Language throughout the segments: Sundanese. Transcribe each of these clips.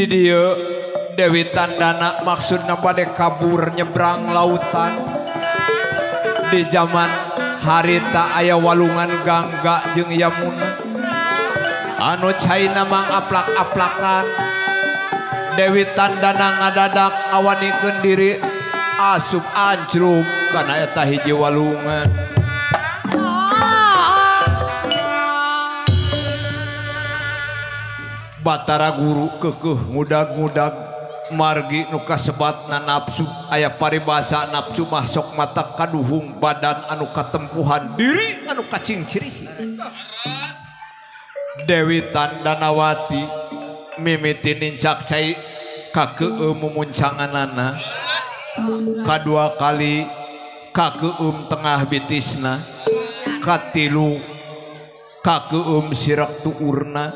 di dia Dewi Tandana maksud pada kabur nyebrang lautan. Di zaman harita ayah walungan gangga jeung Yamuna anu China mang aplak-aplakan. Dewi Tandana ngadadak awanikun diri asup anjrum karena eta hiji walungan. Batara guru kekeh mudah-mudag margi nuka sebat na nafsu aya paribasa nafsu masuk mata kaduhung badan anu katempuhan diri anu kacing ciri Dewi Tandanawati mimiti nincak cai kake memuncangan kadua kali kakeum tengah bitisna. Katilu kakeum sirak tuurna.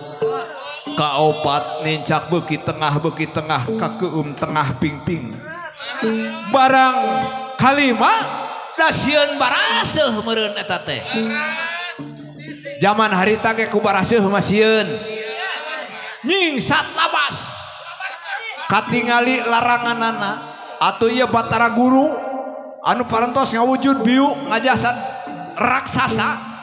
kaopat nincak beki tengah beki tengah kakeum tengah pingping. Barang kalima dasieun baraseuh meureun eta teh. Zaman harita ge ku baraseuh masieun nying satlabas katingali laranganana atuh ieu batara guru anu parantos ngawujud biu ngajasad raksasa.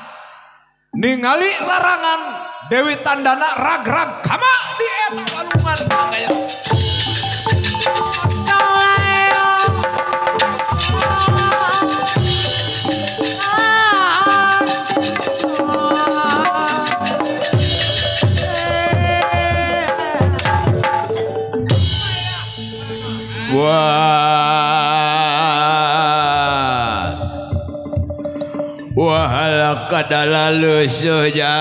Ningali larangan Dewi Tandana rag-rag. Kama di eta walungan kaya Wah. Wah kadalalu suja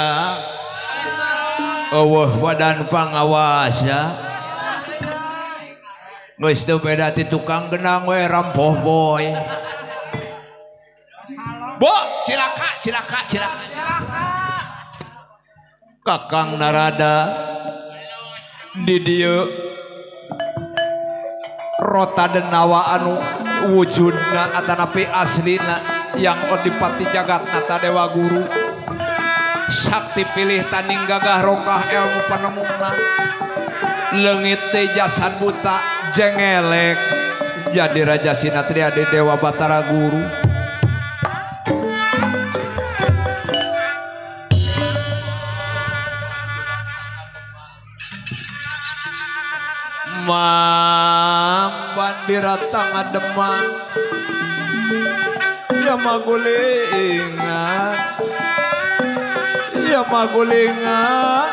Allah badan pangawasa Guys tuh beda ti tukang genang we rampoh boy. Bo, cilaka, cilaka, cilaka. Kakang Narada di dieu rota denawa anu wujudna atanapi aslina yang odipati jagat nata dewa guru. Sakti pilih taning gagah rokah ilmu penemuna Lengit jasan buta jengelek. Jadi Raja Sinatria di Dewa Batara Guru. Mang bandiratang ademang Dama gulingan ah. Ya magulingan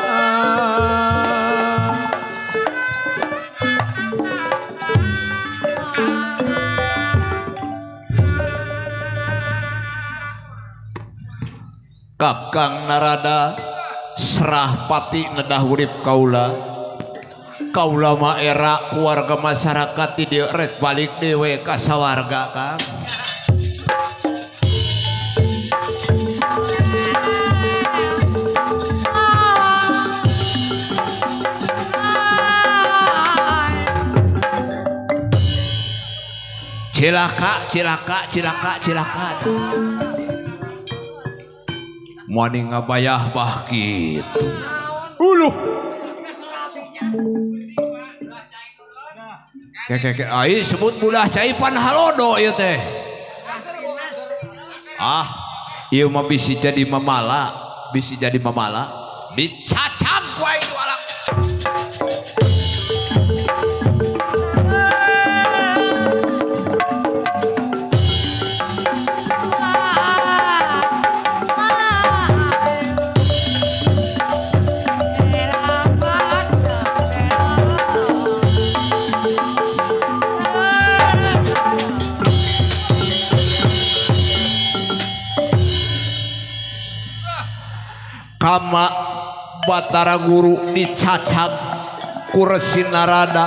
Kakang Narada serah pati nedah urip kaula. Kaula mah era keluarga masyarakat di rek balik dewe ka sawarga Kang cilaka cilaka cilaka cilaka muani ngabayah bah gitu uluh. Kekeke ai sebut bulah caipan halodo ieu teh. Ah ieu mah bisi jadi mamala bisi jadi mamala. Dicacam ku Rama Batara Guru dicacap kursi narada.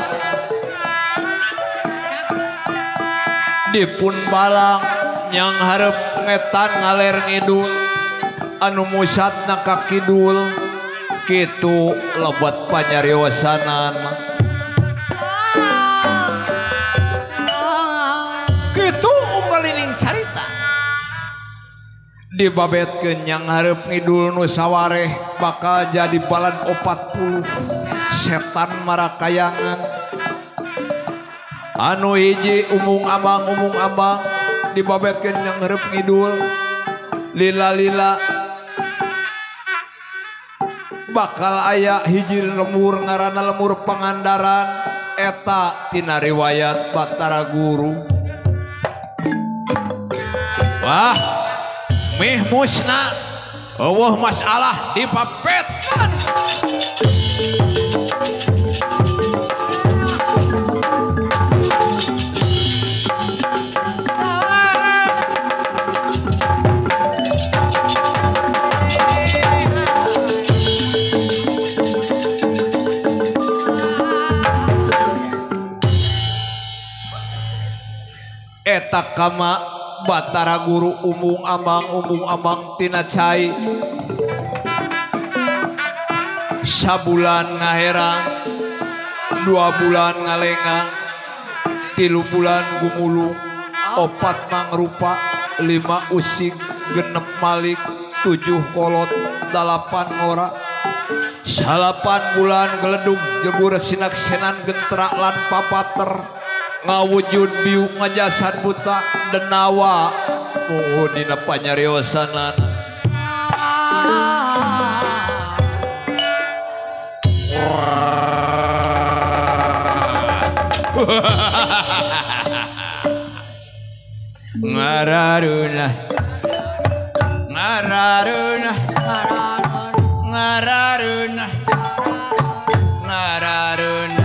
Dipun balang yang harap ngetan ngaler ngidul anu musat na kidul kitu lebat panyariosanan. dibabet kenyang harap ngidul nusawareh bakal jadi balan opat puluh. Setan marakayangan. Anu hiji umung abang umung abang dibabet kenyang harap ngidul. Lila lila bakal ayah hiji lemur ngarana lemur pangandaran. Eta tina riwayat Batara Guru. Wah. mihmusna. Eueuh masalah dipapetkan eta kama Batara guru umung amang umung amang tina cai. Sabulan ngaherang dua bulan ngalengang tilu bulan gumulung opat mangrupa lima usik genep malik tujuh kolot dalapan ngora. Salapan bulan geledung jegur sinak senan genterak lan papater ngawujud biu ngajasan buta. Denawa. Mohon dina panyariosanan ngararuna. Ngararuna. Ngararuna. Ngararuna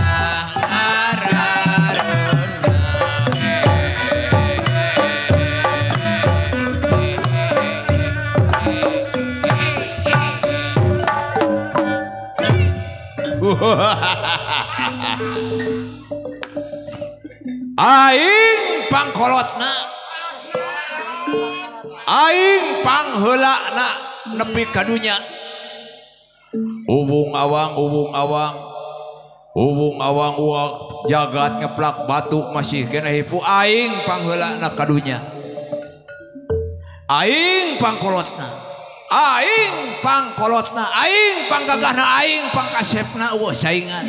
Aing pangkolotna. Aing panghelakna nepi kadunya Ubung awang ubung awang. Ubung awang uang jagat ngeplak batu masih kena hipu. Aing panghelakna kadunya Aing pangkolotna. aing pangkolotna aing panggagahna aing pangkasepna eueuh saingan.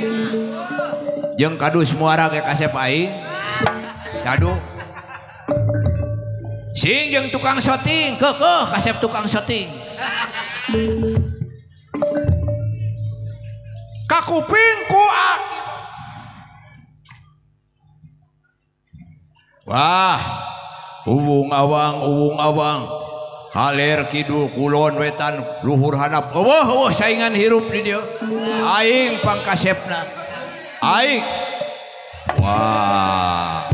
Jeung kadu semuara ge kasep aing. Kadu. Sing jeung tukang syuting kekeh kasep tukang syuting. Kakuping ku wah uwung awang uwung awang. Halir Kidul Kulon wetan Luhur Hanap. Oh, oh, saingan hirup di dia. Aing pangkasepna. Aing. Wah.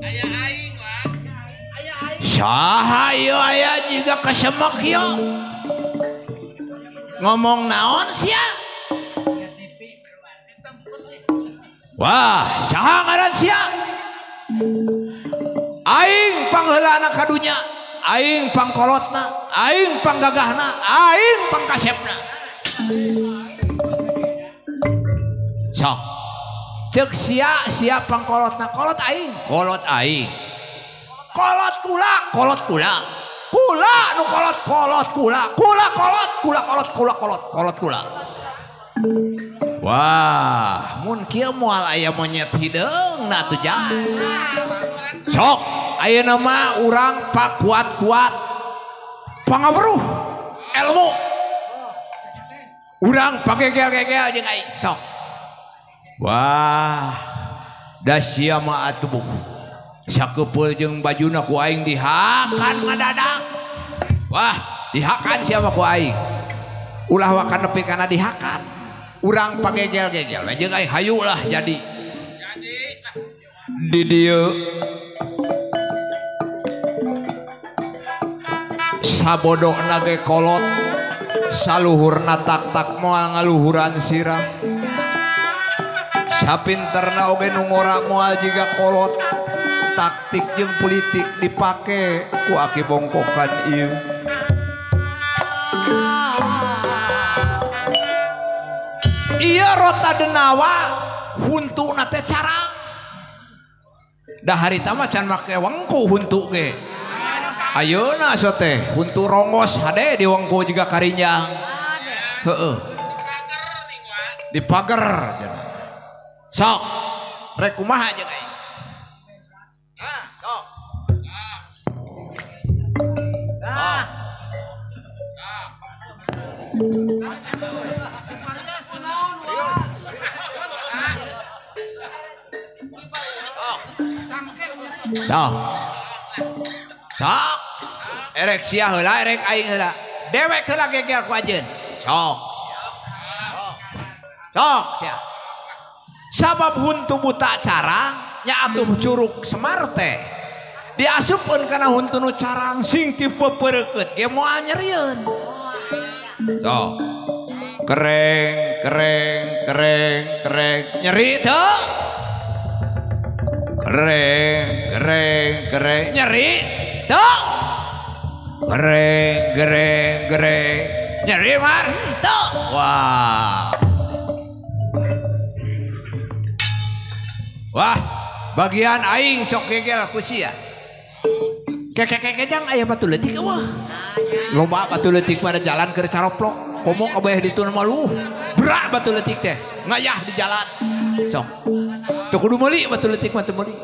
Aya Saha yo aya juga kesemek yo Ngomong naon sia? Wah saha ngaran sia? Aing panghela ka kadunya aing pangkolotna aing panggagahna aing pangkasepna. Sok. Cek sia sia pangkolotna kolot aing. Kolot aing. Kolot kula kolot kula. Kula nu kolot kolot kula. Kula kolot kula kolot kula kolot kolot kula, kolot, kula. Wah. Mun kieu moal aya monyet hideung na tuh sok. Ayo nama orang pak kuat kuat. Pengabruh ilmu orang pakai gel gel jeung aing. Sok. Wah. Dasya mah atuh. Sakeupeul jeung bajuna ku aing dihakan ngadadak wah dihakan sia mah ku aing? Ulah wakan nepi kana dihakan. urang pagegel gegelna jeung hayu lah jadi. Did sabodo nagekolot saluhur na tak tak moal ngaluhuran sirah. Sapinterna oge nu ngora moal jiga kolot taktik jeung politik dipake ku aki bongkokan ieu. iya rota denawa huntu nate cara dah hari tama can make wengku huntu ge ayeuna so teh huntu rongos hade di wengku juga karinjang heeh di pagar sok rek kumaha aja guys Thank you. Nah. Sok. Erek sia heula, erek aing heula. Dewek heula geger ku ajeun. Sok. Sok sia. Sabab huntu buta carang nya atuh curug semar teh. Diasupkeun kana huntu nu carang sing dipeupeureukeut ge moal nyerieun. Sok. Kereng, kereng, kereng, kereng. Nyeri teu? reng reng reng nyeri tuh Gereng, gereng, gereng, nyeri mar tuh wah wah bagian aing sok gegel aku sih ya kekek kekejang ayam batu letik wah loba batu letik pada jalan ke caroplok. Komo kabeh ditun malu berak batu letik teh. Ngayah di jalan. Sok. Tuh kudu meuli batu leutik mah meuli.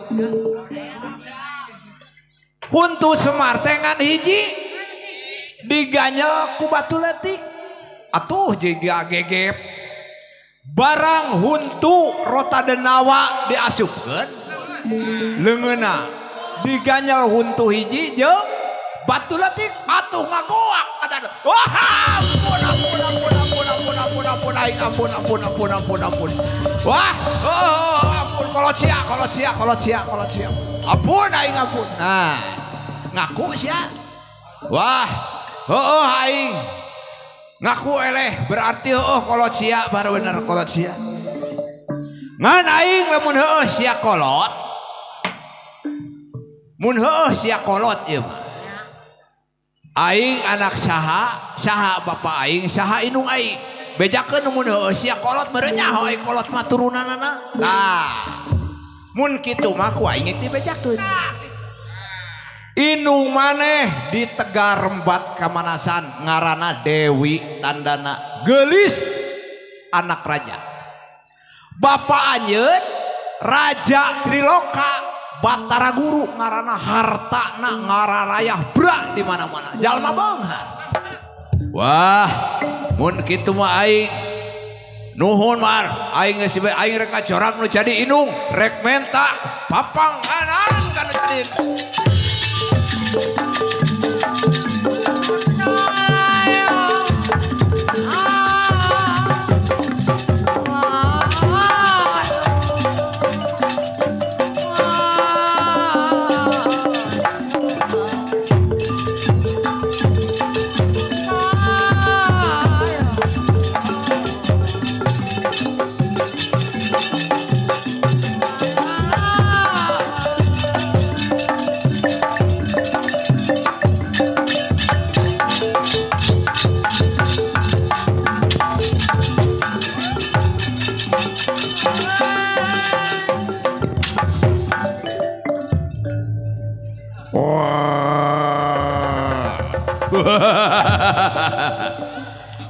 Huntu Semar teh ngan hiji diganyel ku batu leutik. Atuh jiga gegep. Barang huntu rota denawa diasupkeun leungeuna diganyel huntu hiji jeung batu leutik atuh ngagoak wah ampun ampun ampun aing ampun ampun ampun ampun ampun. Wah, oh, oh, oh, ampun kalau cia kalau cia kalau cia kalau cia. Ampun aing ampun. Nah, ngaku sia. Wah, oh, oh aing. Ngaku eleh berarti oh kalau cia baru bener kalau cia. Ngan aing lamun heuh sia kolot. Mun heuh sia kolot ieu mah. Aing anak saha, saha bapak aing, saha inung aing. bejakankolot merenyakolot turunan nah, ah. Inung maneh di Tegar rembat Kamanasan ngarana Dewi tandana gelis anak raja. Bapak Anjeun Raja Triloka Batara Guru ngarana harta na ngararayah bra di mana-mana. Jalma Bonghar Wah. mun kitu mah aing nuhun mar aing geus aing rek kacorak nu jadi inung rek menta papang anan kana Thank.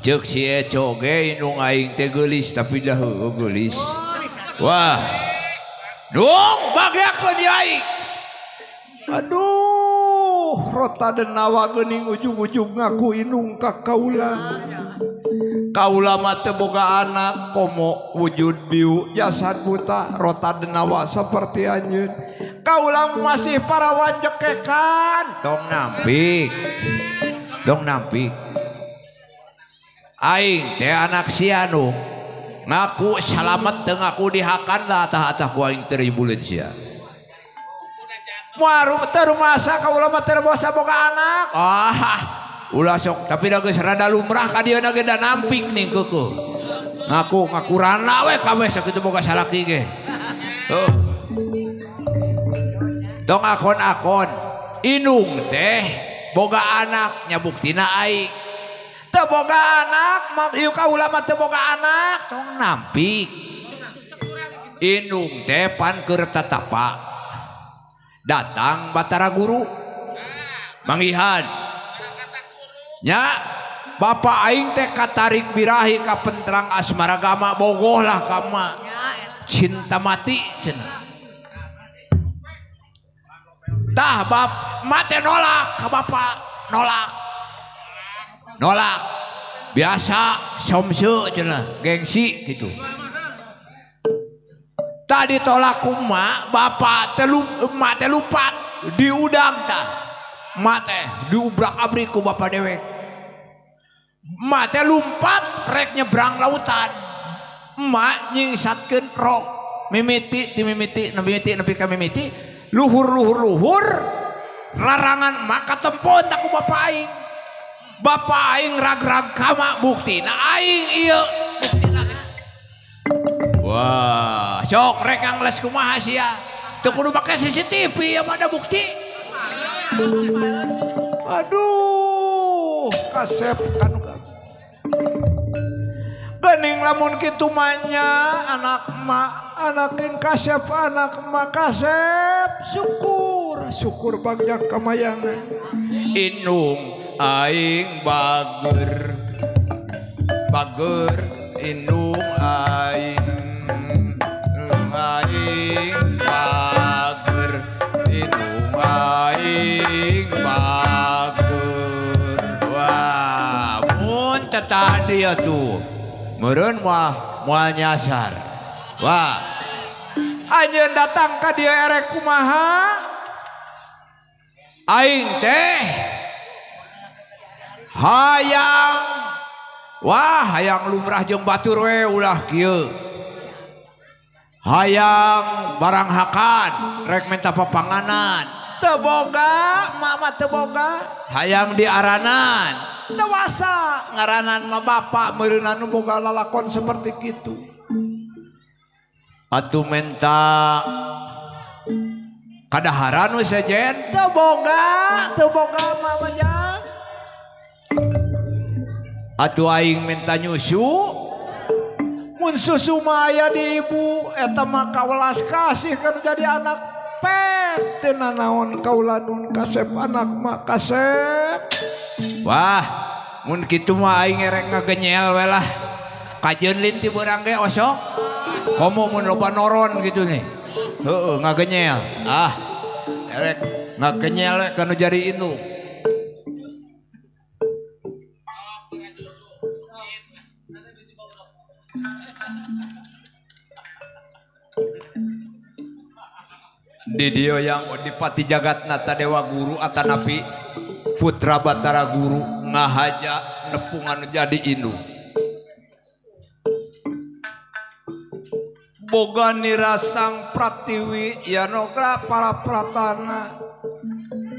cek si Eco ge indung aing teh geulis tapi dah geulis wah. Duh bagiakeun di aing. Aduh rota denawa geuning ujung-ujung ngaku indung ka kaula. Kaula mah teh boga anak komo wujud biu jasad buta rota denawa seperti anjeun kaula masih parawan jekekan. Tong nampik. Tong nampik. Aing teh anak sianu ngaku salamet teu ngaku dihakan lah tah ku aing teu ribuleun sia teu terumasa ka teu bosa boga anak. Ah, ulah sok tapi da geus rada lumrah ka dieu ge da nampik nih keueuh. Ngaku ngakurana we kabeh sakitu boga salaki ge. Tuh. Tong akon-akon inung teh boga anak nyabuktina aing teboga anak mabhiu ka ulama teboga anak tong nampik inung teh pankeur tatapa datang batara guru. Mangihan nya bapak aing teh katarik birahi ka penterang asmaragama bogoh lah kama cinta mati cenah. Dah bap mate nolak ka bapak nolak. nolak. Biasa somsu cina gengsi gitu. Tadi tolak kuma bapak telu emak teh lupa diudang tah. Mate teh diubrak abrik ku bapak dewek mate teh lompat rek nyebrang lautan. Emak nyingsatkeun rok. Mimiti ti mimiti mimiti nepi ka mimiti. Luhur luhur luhur larangan maka tempon tak ku bapak aing. Bapak aing rag-rag kama bukti. Nah aing iya. Wah sok rek les kumaha teu kudu make CCTV ya mana bukti. Aduh kasep kan Bening lamun kitu manya anak mak anak yang kasep anak mak kasep. Syukur syukur banyak kamayangan. Inung aing bager bager inung aing. Aing bager indung aing bager. Wah mun tetadi atuh meureun mah moal nyasar. Wah anjeun datang ka dia erek kumaha? Aing teh hayang. Wah hayang lumrah jeung batur we ulah kieu. Hayang barang hakan rek minta papanganan. Teboga mama teboga. Hayang diaranan dewasa ngaranan mah bapak meureunanu boga lalakon seperti gitu atuh menta kadaharan we sejen. Teboga teboga mama jang Atuh aing minta nyusu. Mun susu mah aya di ibu. Eta mah kawelas kasih kan jadi anak pek. Teu naon kaulanun kasep anak mah kasep. Wah mun kitu mah aing erek ngagenyel we lah. Kajeun linti beurang ge osok. Komo mun loba noron gitu nih. Heeh ngagenyel. Ah erek ngagenyel we kanu jadi induk Didio yang Udipati jagat nata Dewa Guru Atanapi Putra Batara Guru ngahaja nepungan jadi Indu. Boga nirasang pratiwi yanogra para pratana.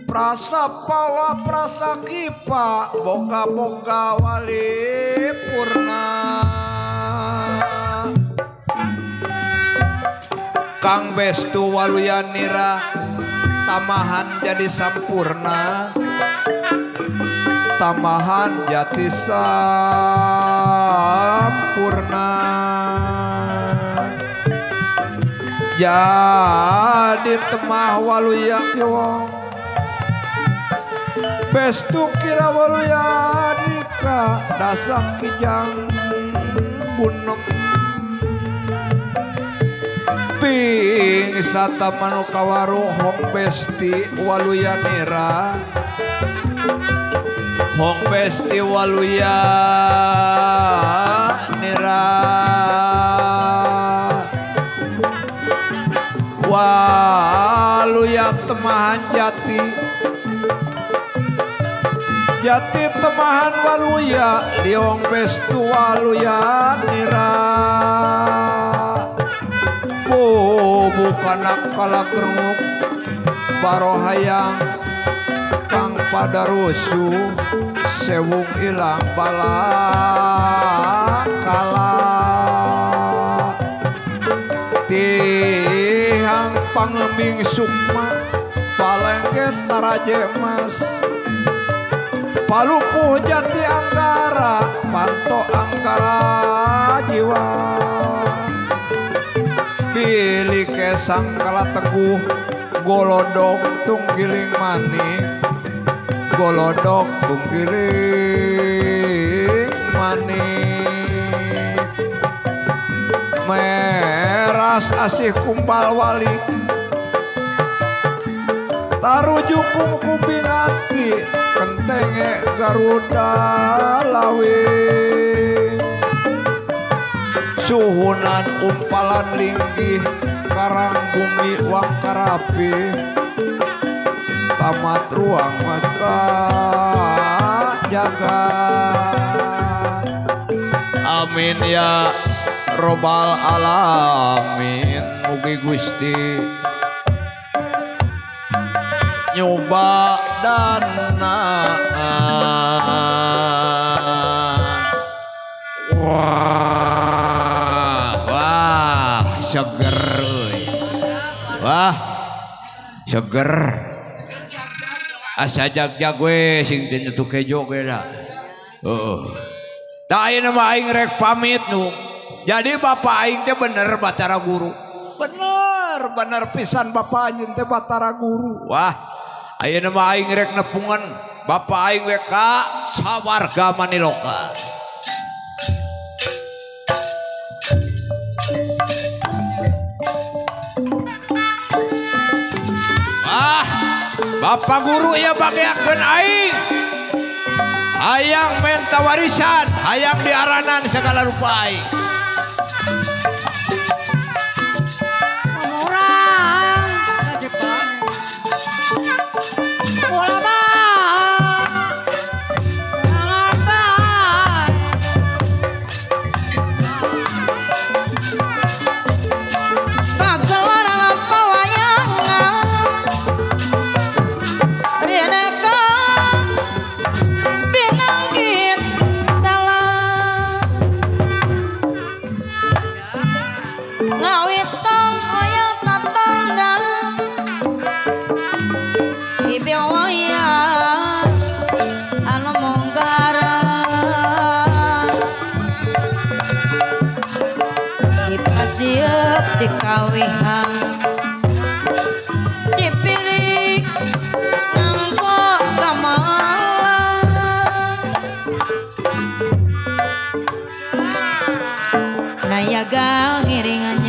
Prasa pawa prasa kipa Boga boga wali purna. Kang Bestu Waluyanira tamahan jadi sampurna. Tamahan jati sampurna. Jadi temah waluya kiwong bestu kira waluya nika dasak kijang bunem ping sata manukawaru hong besti waluya nira Hong besti waluya nira waluya temahan jati. Jati temahan waluya diong bestu waluya nira bukanakkalagernuk baro hayang kang pada rusuh sewung ilang bala kala. Tihang pangeming sukma palengget taraje emas. Palupuh jati anggara panto anggara jiwa. Pilih kesang kala teguh golodok tunggiling manik golodok tunggiring manik meras asih kumpal wali. Tarujukum kuping hati kentenge Garuda lawe suhunan umpalan linggih karang bumi wang karapi. Tamat ruang matra jaga amin ya robbal alamin. Mugi Gusti nyoba dan wah seger asa jag-jag we sing teu nyetuk kejo ge da heeh. Da ayeuna mah aing rek pamit nu. Jadi bapak aing teh bener batara guru. Bener bener pisan bapak anjeun teh batara guru. Wah ayeuna mah aing rek nepungan. Bapak aing we ka sawarga Maniloka. Bapak guru ya bagaikan aing. Hayang menta warisan hayang diaranan segala rupa aing. yagang iringan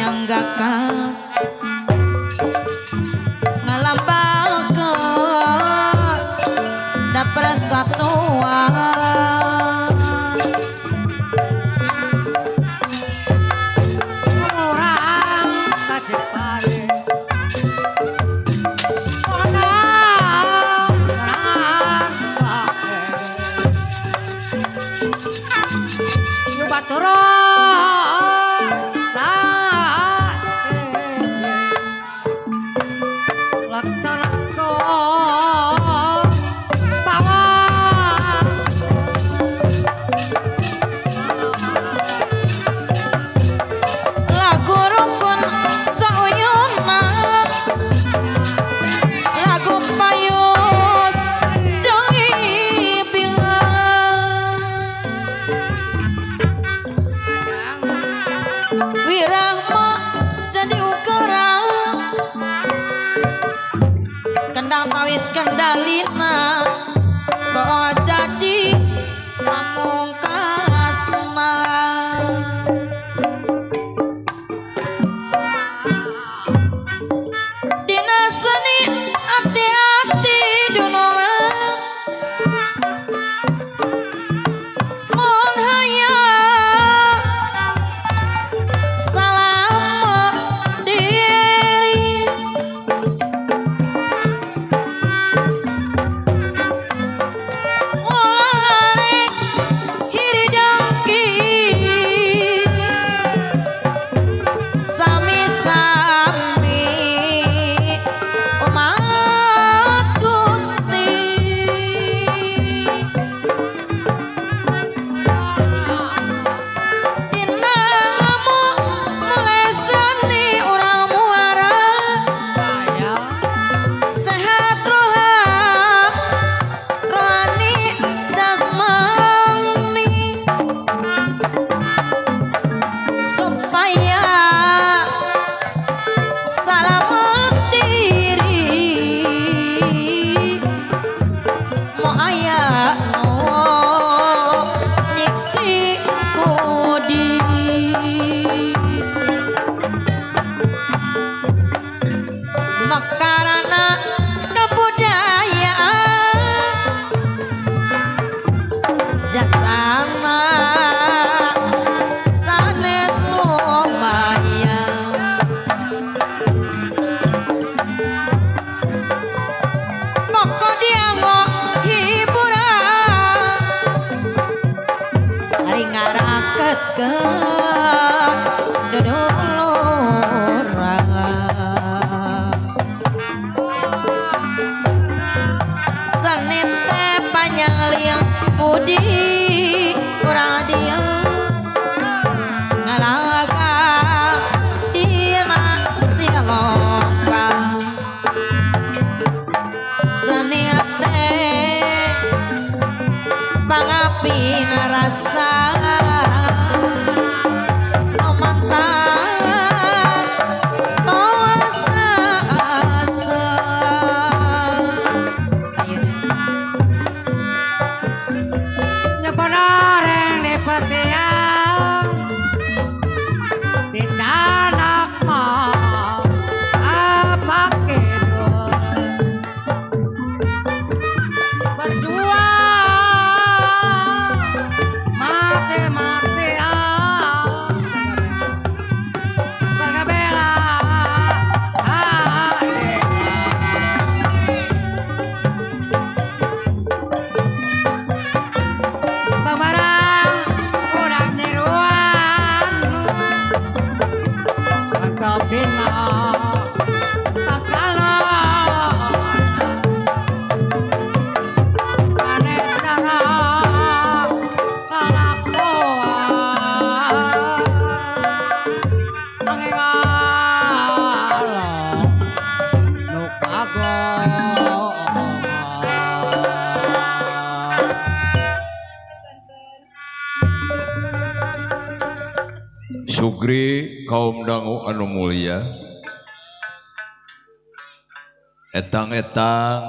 eta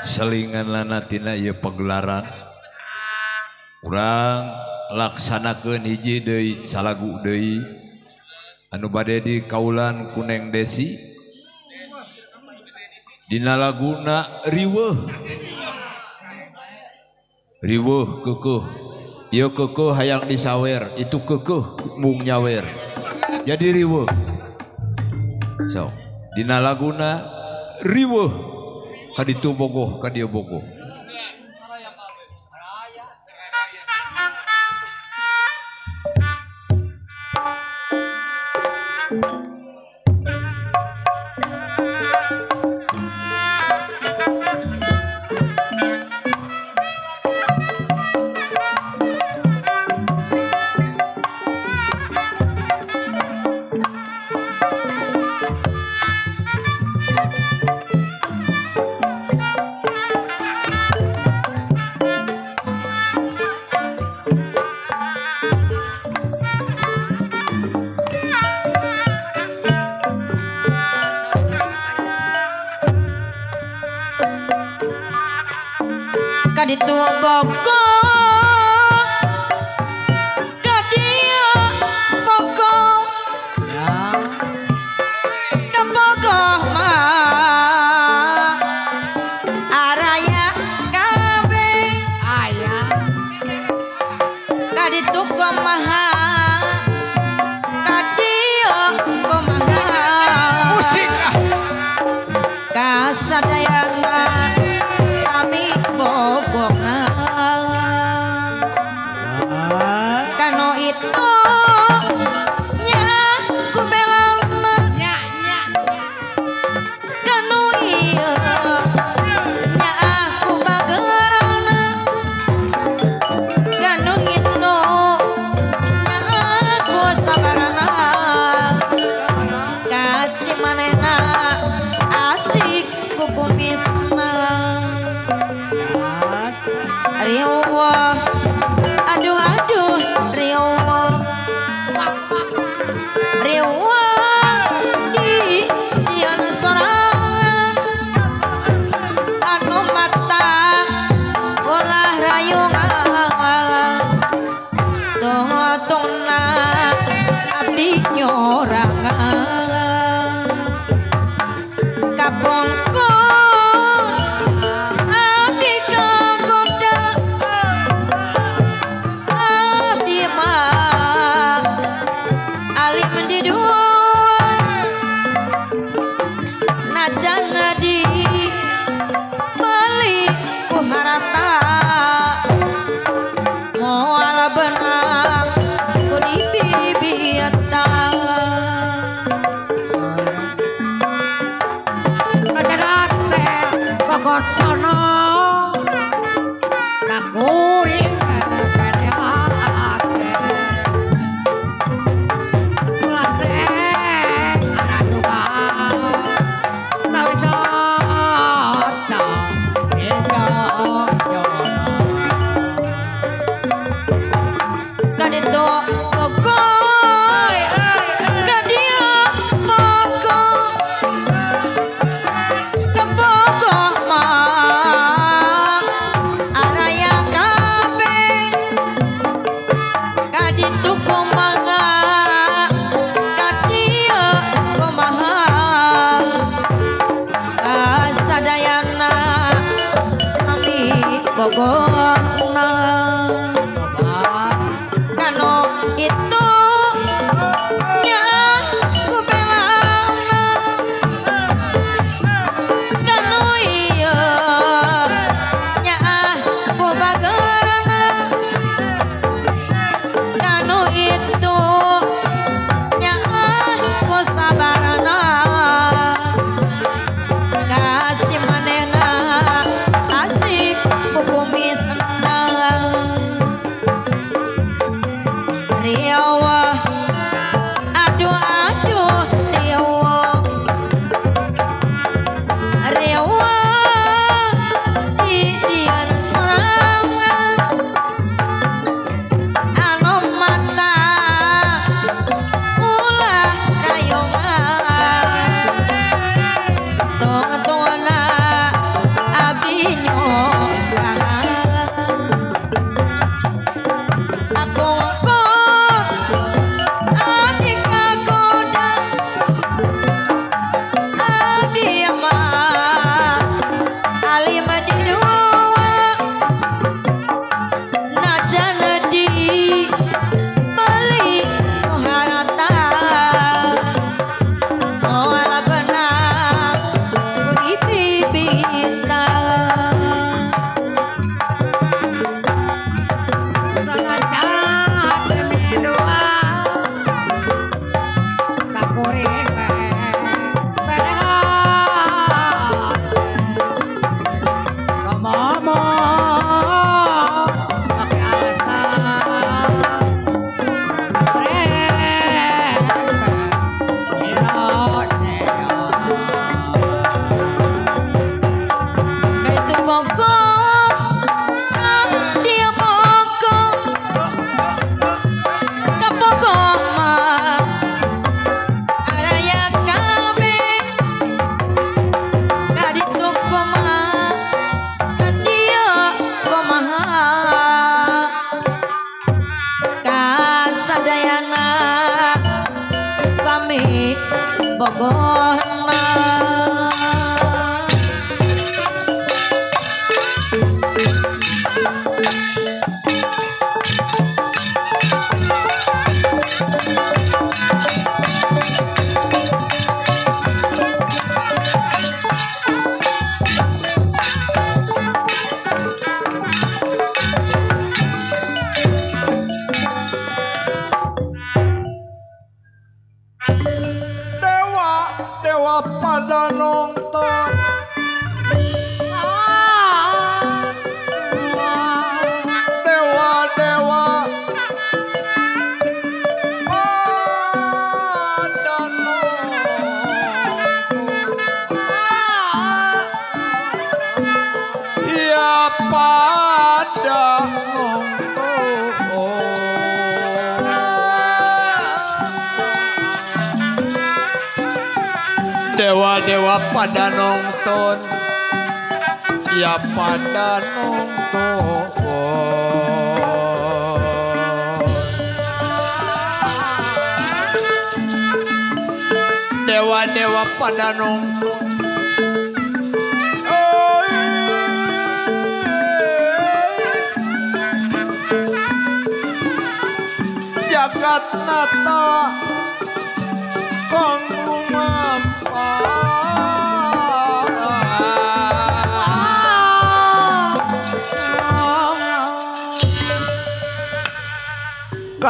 selingan lanatina ieu pagelaran. Urang laksanakeun hiji deui salagu deui. Anu bade di Kaulan Kuneng Desi. Dina Laguna riweuh. Riweuh kekeh Yo kekeh hayang disawer itu kekeh mung nyawer. Jadi riweuh. So Dina Laguna riweuh. Kaditu bogoh kan bogoh. সব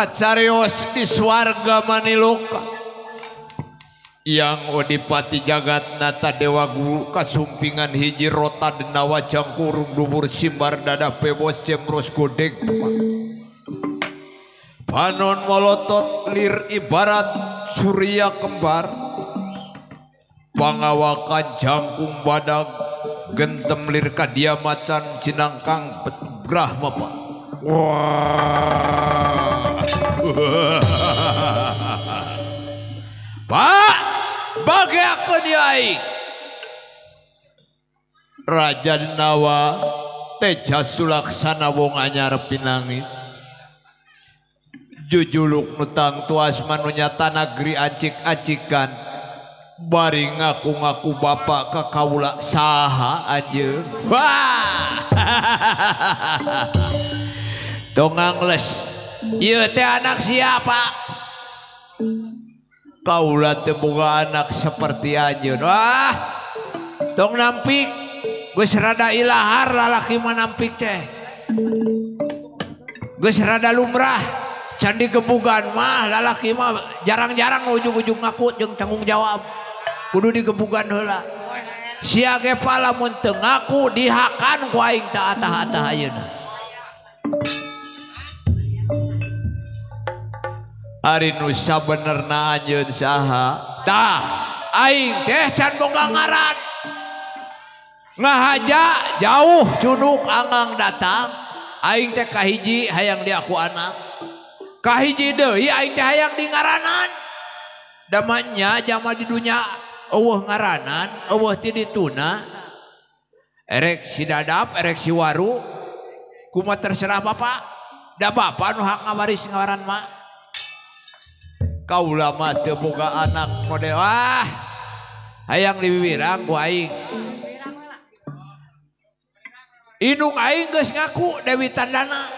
kacarios di swarga maniloka yang Odipati jagat nata Dewa Guru kasumpingan hiji rota dena wajang kurung dubur simbar dada pebos cemros godeg panon molotot lir ibarat surya kembar. Pangawakan jangkung badag gentem lir kadia macan cinangkang begrah mapa. wah Pak bagi aku diai Raja Nawa Teja Sulaksana wong anyar pinangit. Jujuluk nutang tuas manunya tanagri acik-acikan. Bari ngaku-ngaku bapak ke kaula saha aja. Wah. dongang les. Ieu teh anak siapa? Kaulah temuga anak seperti anjun. Wah tong nampik. Geus rada ilahar lalaki mah nampik teh. Geus rada lumrah. Candi gebugan mah lalaki mah jarang-jarang ujung-ujung ngaku jeung tanggung jawab. Kudu digebugan heula. Siage pala mun teu ngaku dihakan ku aing teu atah-atah ayeuna. Ari Nusa bener saha. Tah Aing teh can boga ngaran. Ngahaja jauh cunuk Angang datang. Aing teh kahiji hayang diaku anak kahiji deui Aing teh hayang di ngaranan. Damanya jama di dunia eueuh ngaranan eueuh ti dituna tuna. Ereksi dadap erek si waru. Kuma terserah bapak. Da bapak nu hak ngawaris ngawaran mak kau teu boga anak model wah hayang diwiwirang ku aing. Inung aing geus ngaku Dewi Tandana.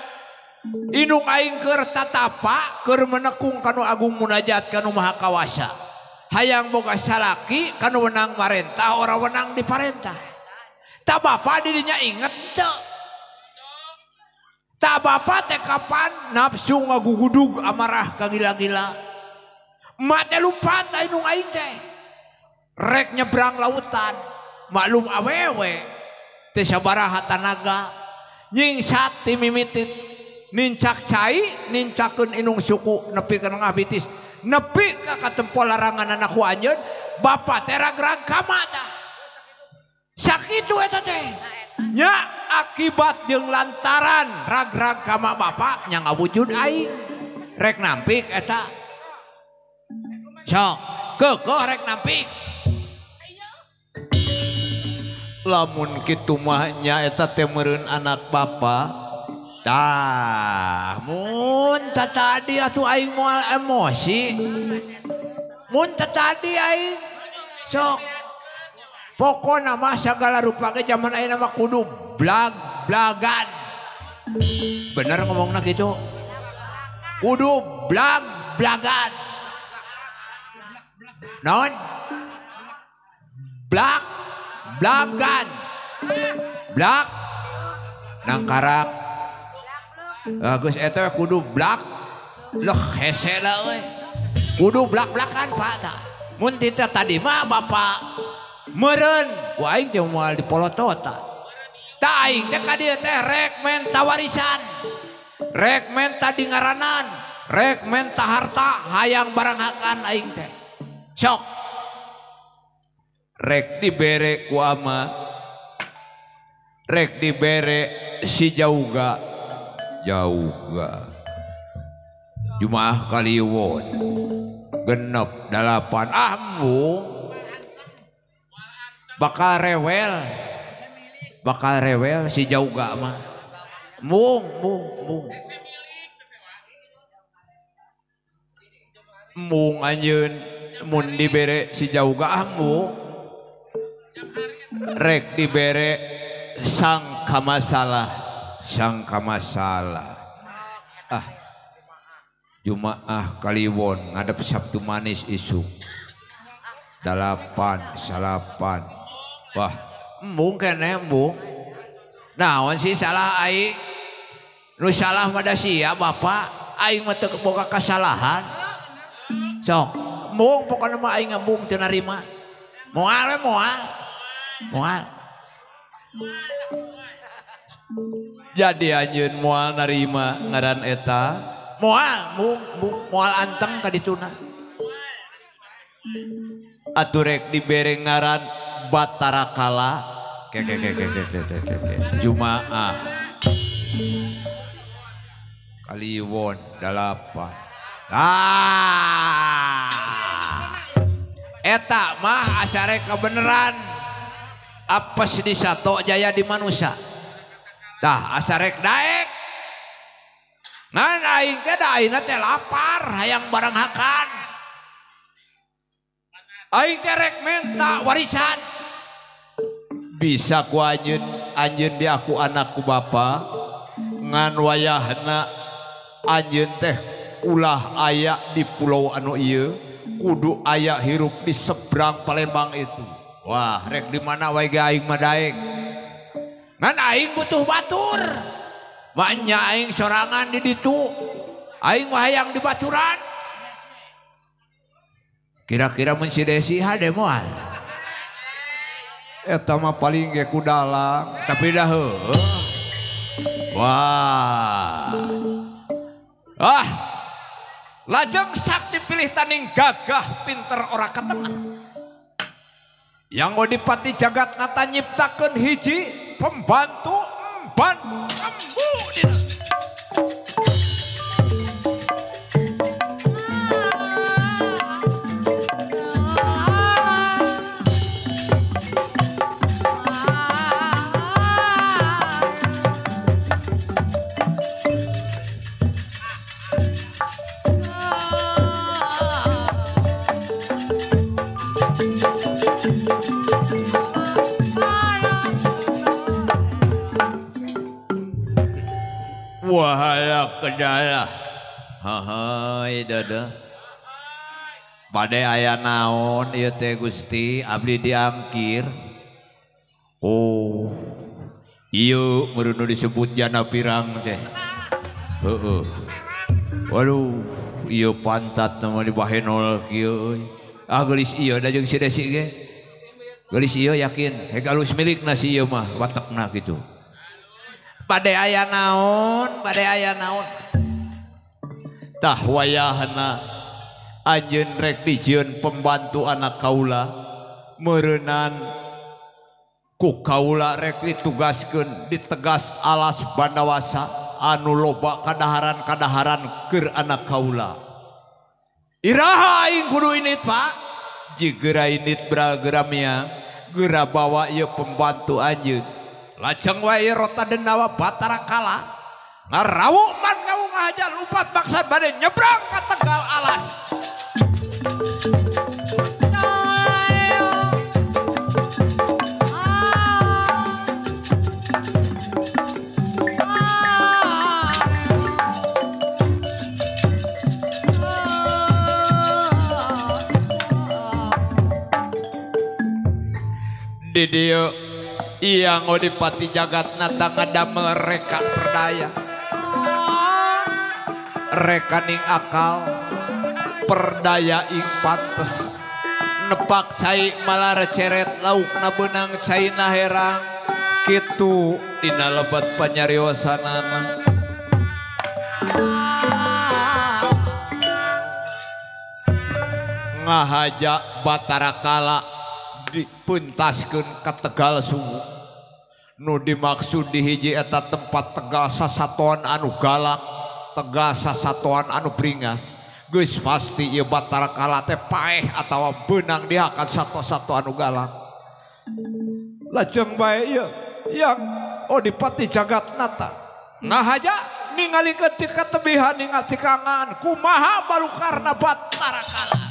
Inung aing keur tatapa keur menekung kanu agung munajat kanu maha kawasa hayang boga salaki kanu wenang marentah ora wenang diparentah. Tak bapa dirinya inget teu. Tak bapa teh kapan nafsu ngagugudug amarah kagila-gila. Mak lupa tayo nung aing teh. Rek nyebrang lautan. Maklum awewe. Teh sabaraha tanaga. nyingsat ti mimitit. Nincak cai, nincakeun inung suku. Nepi ka ng abitis. Nepi ka katempo larangan anak bapa Bapak teragrang kamada. Sakit eta teh. Nya akibat jeung lantaran ragrag kama bapa nya ngawujud aing. Rek nampik eta sok kekeh rek nampik lamun kitu mah nya eta teh meureun anak bapa. tah mun tadi atuh aing moal emosi. Mun tadi aing sok pokona mah segala rupa ge zaman ayeuna mah kudu blag blagan. Bener ngomongna kitu? Kudu blag blagan. Naon? Black. Black gun. Black. Nangkarak. Uh, ah, Gus Eter kudu black. Loh hese lah we. Kudu black-blackan pak tak. Mun tita tadi mah bapak. Meren. Ku aing teh moal di polotota. Tak aing teh ka dieu teh rek men tawarisan. Rek men tadi ngaranan. Rek men harta hayang barangakan aing teh. sok. Rek dibere ku ama. Rek dibere si jauga. Jauga. Jumaah Kaliwon. Genep delapan Ambu. Ah, bakal rewel. Bakal rewel si jauga mah mung mung mung mung anjeun. mun diberre sijauh kamu rek diberre sangka masalah sangka masalah. Ah Jumaah Kaliwon ngadep Sabtu manis isu. Delapan salapan. Wah mungkin embung. Naon sih salah aing? Nu salah pada sia bapak? Aing mah teu boga kesalahan sok. mung pokoknya mah aing mung teu narima. Moal we moal. Moal. Jadi anjeun moal narima ngaran eta. Moal mung moal anteng ka dituna. Aturek dibere ngaran Batara Kala. Ke ke ke ke ke ke ke ke. Jumaah. Kaliwon 8. Ah. eta mah asare kebenaran. Apa di sato jaya di manusia. Tah asarek daek. Ngan aing teh da aina teh lapar hayang barang hakan. Aing teh rek menta warisan. Bisa ku anjeun anjeun di aku anakku bapa. Ngan wayahna anjeun teh ulah aya di pulau anu ieu. kudu ayah hirup di seberang Palembang itu. Wah rek di mana waiga aing mah daek. ngan aing butuh batur. Banyak aing sorangan di ditu. Aing wayang di baturan. Kira-kira mun si Desi hade moal? Eta mah paling ge kudalang tapi dah wah. Ah. lajeng sak dipilih taning gagah pinter ora ketenan yang odipati jagat nata nyiptakan hiji pembantu emban. Embu dina wahala kedala hahai dada pada ayah naon ieu teh Gusti? Abdi diangkir. Oh ieu meurun disebut jana pirang teh. Heeh Waduh ieu pantat nama di bahenol kieu Ah geulis ieu da jeung si desi ge. Geulis ieu yakin hegalus milik nasi ieu mah watakna gitu Bade aya naon? Bade aya naon. Tah wayahna. Anjeun rek dijieun pembantu anak kaula. Meureunan ku kaula rek ditugaskeun ditegas alas bandawasa anu loba kadaharan-kadaharan keur anak kaula. Iraha aing kudu init Pak. Jigera init bragramnya geura bawa ieu pembantu anjeun. Lajeng wae rota denawa batara kala. Ngarawuk man kamu ngahajar lupat baksa bade nyebrang ka Tegal alas. Di dieu iya ngodipati jagat nata ngadamel reka perdaya. Rekaning akal perdaya ing pantes. Nepak cai malah receret lauk na benang cai na herang. Kitu dina lebat panyariosanana ngahaja batara kala dipuntaskeun ke Tegal Sungu nu dimaksud di hiji eta tempat tegal sasatuan anu galak tegal sasatuan anu beringas geus pasti ieu batara kala teh paeh atawa benang dia akan satu-satu anu galak. Lajeng bae ieu yang Odipati oh jagat nata. Nah aja ningali ketika tebihan ingat kangan kumaha baru karena batara kala?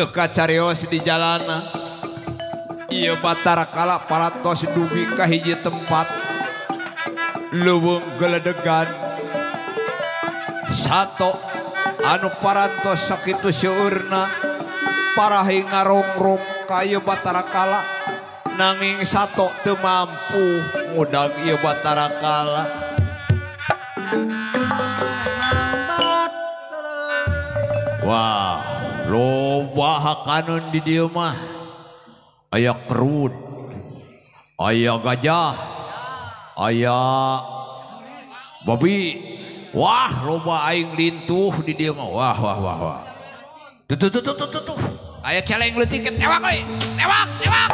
teka carios di jalanan ia Batar kala paratos dubikah hiji tempat. Lubung geledegan. Satu anu parantos sakit syeurna parahi ngarongrong kayu Batara kala. Nanging satu temampu mudang ia Batara kala. Wow. loba kanun di dieu mah. Aya kerut. Aya gajah. Aya babi. Wah loba aing lintuh di dieu mah. Wah wah wah wah. Tuh tuh tuh tuh tuh tuh aya celeng leutik tewak euy tewak tewak.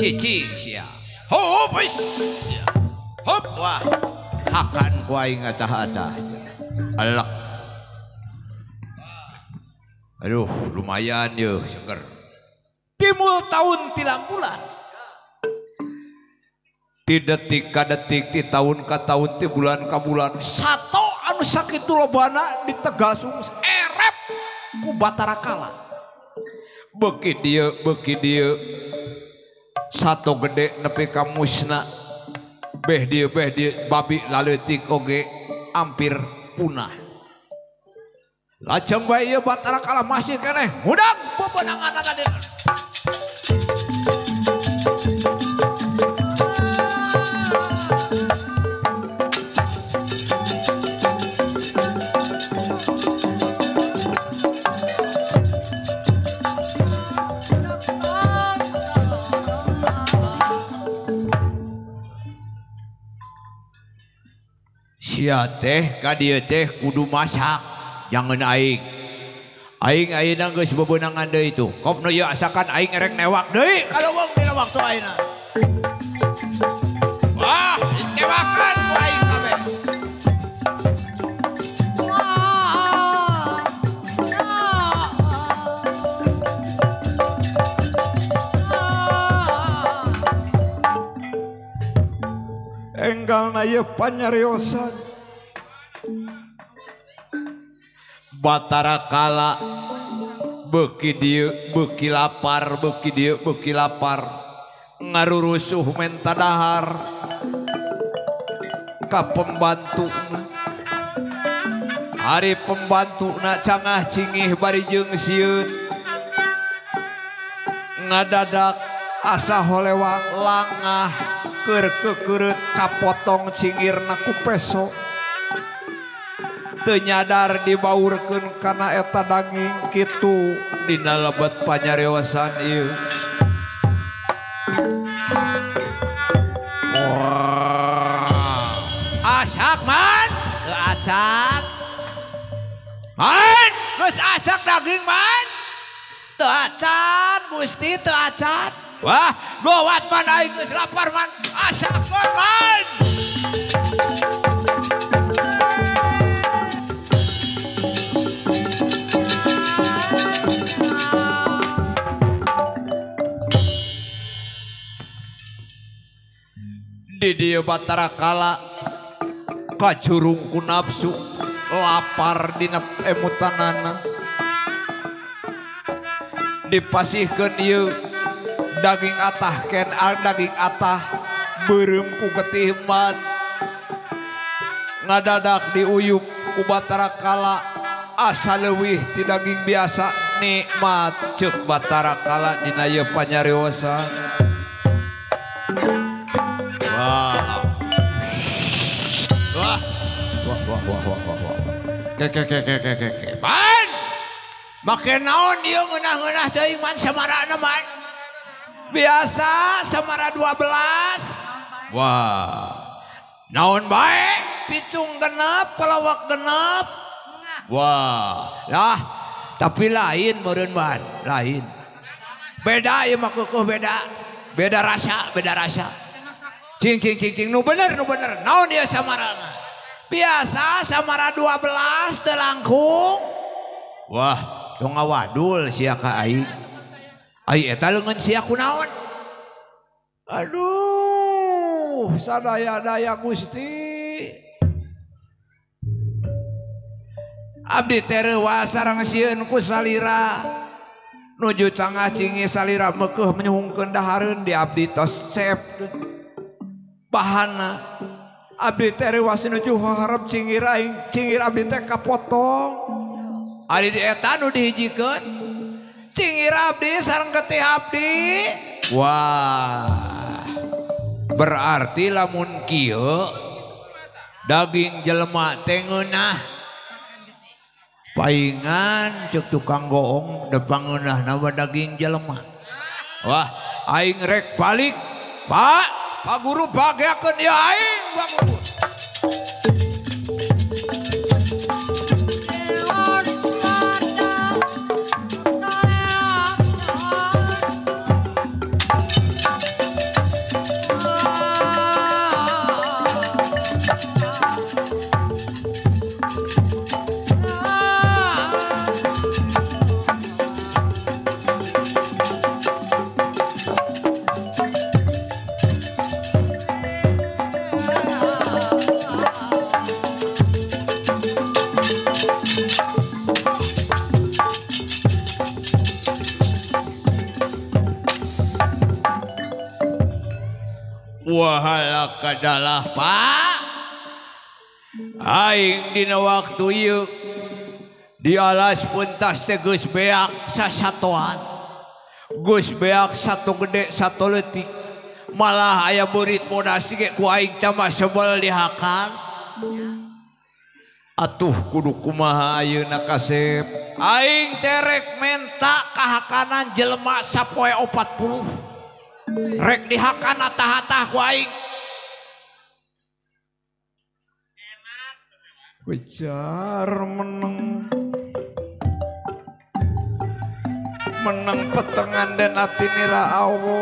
cicih sia hopis hop wah. Hakan ku aing atah-atah alak. Aduh lumayan ye seger. Timul tahun tilang bulan. Di detik ka detik di tahun ka tahun di bulan ka bulan. Satu anu sakit lobana di tegal sungus erep ku batara kala. Beki dia beki dia. satu gede nepi ka musna. Beh dia beh dia babi laletik oge hampir punah. Lajeng bae ieu batara kalah masih keneh. Mudak pemenangan tadi. Sia teh ka dieu teh kudu masak jangan aing. Aing ayeuna geus bebeunangan deui itu. Kopno ieu asakan aing erek newak deui kalau wong dina waktu ayeuna. Wah, dikewakan ku aing kabeh. Enggal na ieu panyariosan. Batara kala. Beki dieu beki lapar beki dieu beki lapar. Ngarurusuh menta dahar ka pembantu. Hari pembantu nak cangah cingih bari jeung sieun ngadadak asa holewang langah. Keur kekeurut kapotong cingirna ku peso. tenyadar dibaurkan karena eta daging gitu dina lebet panyarewasan ieu. Asak man. Acak. Man geus asak daging man. Teu acan gusti teu acan. Wah gowat man aing geus lapar man. Asak man man. Didi Batara kala. Kacurungku nafsu lapar di emutanana eh, dipasihkan ieu. Daging atah ken al daging atah. Beureum ku ketiman ngadadak diuyuk ku Batara kala. Asa leuwih ti daging biasa. Nikmat cek Batara kala dina ieu panyariosan Wah ke ke ke ke ke ke. Man. Naon teuing man. Biasa samara 12. Wah. Naon bae? Picung genep, pelawak genep. Wah. Lah, tapi lain meureun man, lain. Beda ieu mah kukuh beda. Beda rasa, beda rasa. Cing cing cing cing nu bener nu bener. Naon dia samarana? biasa Samara 12 telangkung Wah tong wadul sia ka aing ai eta leungeun sia kunaon Aduh sadaya-daya Gusti. Abdi terwa sarang siunku salira. Nuju cangah cingi salira mekeh menyuhungkeun dahareun di abdi tos cep. Bahana Abdi teh rewas nuju harap cingir aing cingir abdi teh kapotong. Ari di eta nu dihijikeun. Cingir abdi sareng getih abdi. Wah. Berarti lamun kieu daging jelema teh ngeunah. Paingan cek tukang goong da pangeunah nawa daging jelema. Wah, aing rek balik. Pak, Pak Guru bagiakeun ya aing. vamos. wahala kadalah Pak. Aing dina waktu ieu di alas puntas teh geus beak sasatoan geus beak satu gede satu letik malah aya murid modas ge ku aing teh mah sebel dihakan. Atuh kudu kumaha ayeuna kasep aing terek menta kahakanan jelema sapoe 40 rek dihakan atah-atah ku aing Wejar meneng. Meneng petengan dan hati nira awo.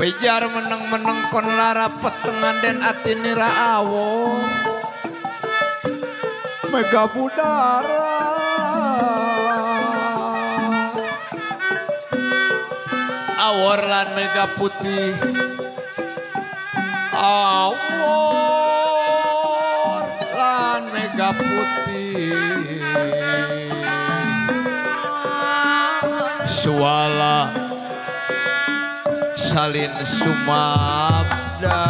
Wejar meneng meneng kon lara petengan dan hati nira awo. Mega budara awor lan mega putih. Awor lan mega putih. Suala salin sumabda.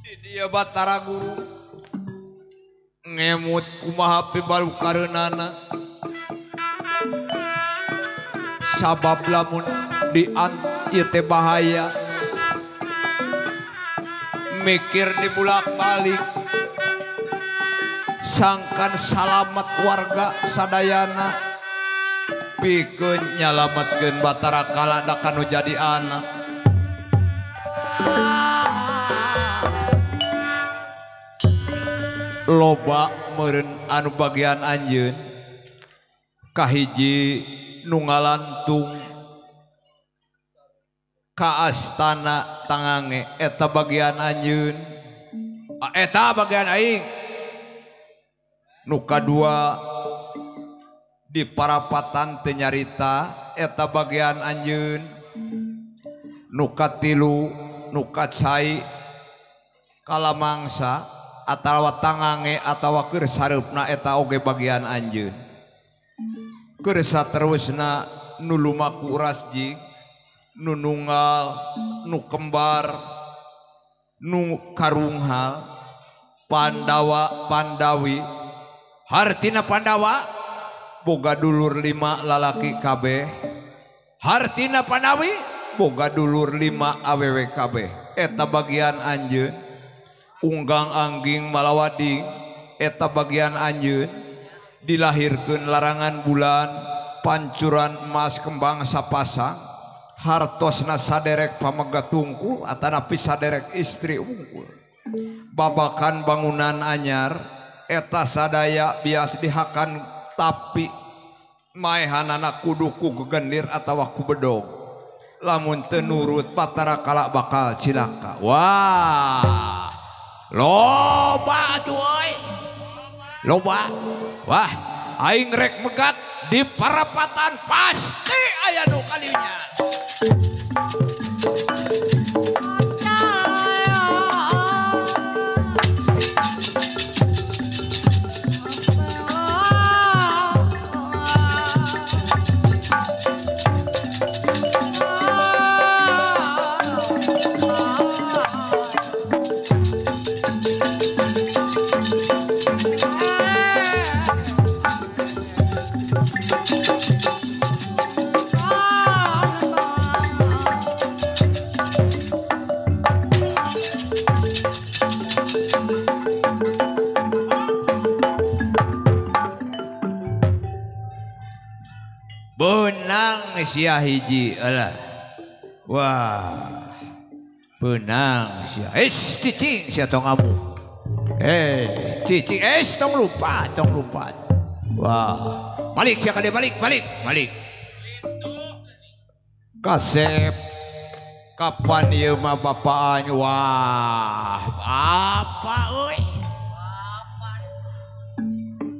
Di dia batara guru ngemut kumahapi baru karenana sabab lamun diante bahaya. Mikir di bulak balik sangkan salamet warga sadayana. Pikun nyalamatkan batara kaladakan jadi anak. loba meren anu bagian anjun kahiji nungalantung kaastana tangange. Eta bagian anjun eta bagian aing. Nuka dua di parapatan tenyarita eta bagian anjeun. Nuka tilu nuka cai kalamangsa. atawa tangange atawa keur sareupna eta oge bagian anjeun. Keur saterusna nu lumaku urasjing nu nunggal nu kembar nu karunghal pandawa pandawi. Hartina pandawa? Boga dulur lima lalaki kabeh. Hartina pandawi? Boga dulur lima awewe kabeh. Eta bagian anjeun. unggang angging malawadi eta bagian anjun dilahirkan larangan bulan pancuran emas kembang sapasang hartosna saderek pamegat tungkul atanapi saderek istri unggul. Babakan bangunan anyar eta sadaya bias dihakan tapi maehan anak kuduku gegendir atau aku bedog lamun tenurut patara kalak bakal cilaka. Wah! loba cuy. Loba Wah aing rek megat di parapatan. Pasti ayah nu kalinya. sia hiji alah. Wah. Benang sia. Eh, cicing sia tong abu. Eh, cicing eh tong lupa, tong lupa. Wah. Balik sia kade balik, balik, balik. Kasep kapan ieu mah bapaan wah apa euy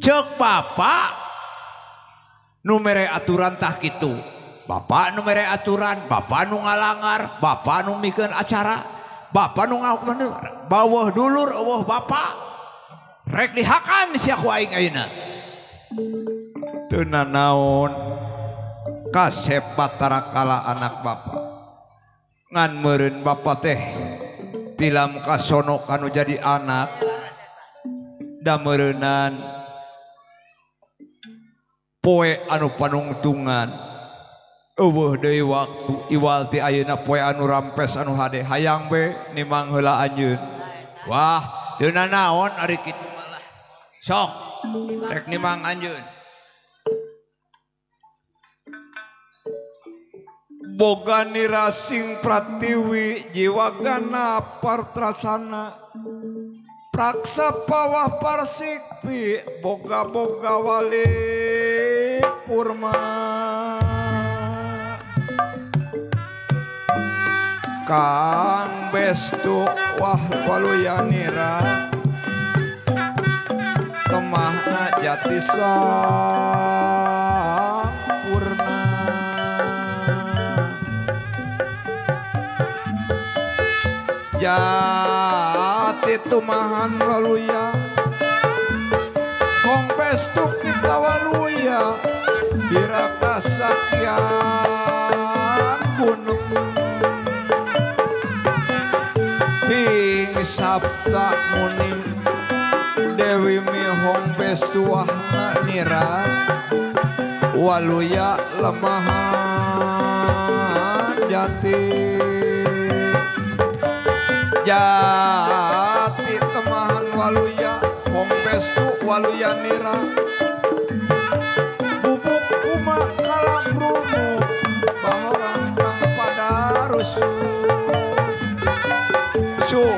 cek bapak numere aturantah gitu Bapak nu mere aturan Bapak nu ngalangar Bapak nu mikeun acara Bapak nu ngakuan bawah dulur eueuh Bapak. Rek dihakan sia ku aing ayeuna. Teu naon? Kasepat tarakala anak Bapak. Ngan meureun Bapak teh tilam kasono kanu jadi anak. Da meureunan poe anu panungtungan. eueuh deui waktu iwal ti Ayeuna poe anu rampes anu hade hayang be nimang heula anjeun. Wah, teu naon ari kitu malah. Sok rek nimang anjeun. Boga nirasing pratiwi jiwa gana partrasana praksa pawah parsikpi boga boga wali purma. Kang bestu wah waluyanira kemahna jati purna. Jati tumahan waluya Hong bestu kita waluya Bira kasakyan Ping sabta muning Dewi mihong bestuahna nira Waluya lemahan jati. Jati temahan waluya Hong bestu waluya nira. Bubuk uma kalang rumu kang pada rusuh suung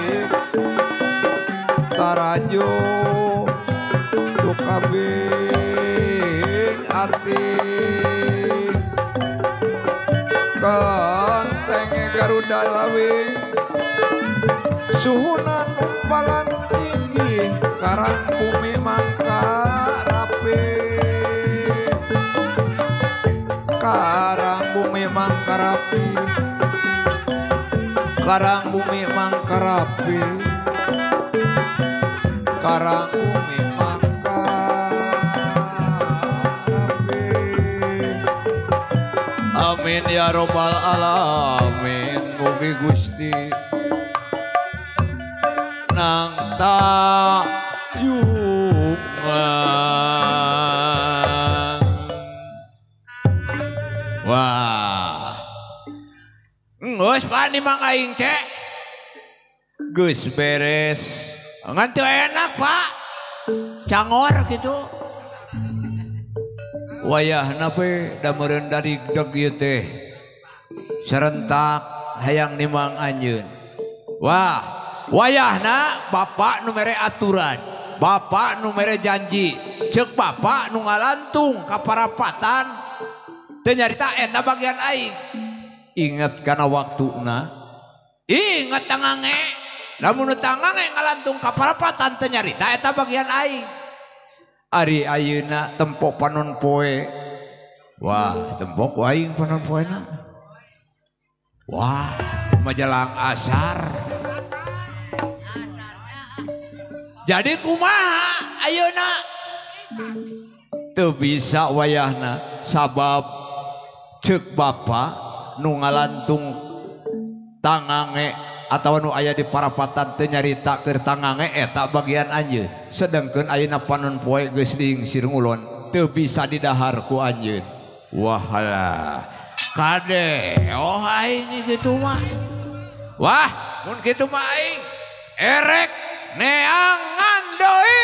Lawing suhunan umpalan tinggi karang bumi mangka rapi. Karang bumi mangka rapi. Karang bumi mangka rapi. Karang bumi amin ya robbal alamin Nabi Gusti nang tayungan wah. Geus pani mang aing cek. Geus beres. Ngan teu enak Pak. Cangor gitu. Wayah nape da dari deg teh. Serentak. hayang nimang anjeun. Wah wayahna Bapak numere aturan Bapak numere janji cek Bapak nu ngalantung kaparapatan. Teu nyarita eta bagian aing. Inget kana waktuna inget tangange lamun tangange ngalantung kaparapatan teu nyarita eta bagian aing. Ari ayeuna tempo panon poe. Wah, tempok aing panon poena. Wah majalang asar. Jadi kumaha? Ayeuna tuh bisa wayahna sabab cek Bapak nu ngalantung tangange atau nu ayah di parapatan tenyarita ke tangange eh, eta bagian anjeun. Sedangkan ayeuna panon poe geus diingsir ngulon teu bisa didahar ku anjeun. Wahala Kade oh aing gitu mah. Wah, mun gitu mah aing erek neangan doi.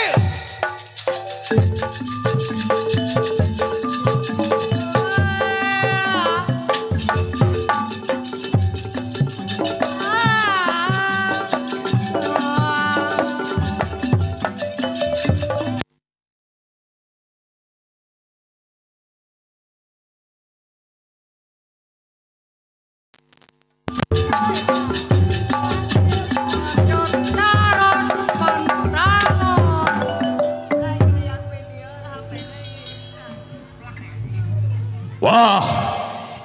Wah,